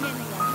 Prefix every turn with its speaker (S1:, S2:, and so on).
S1: 对面那个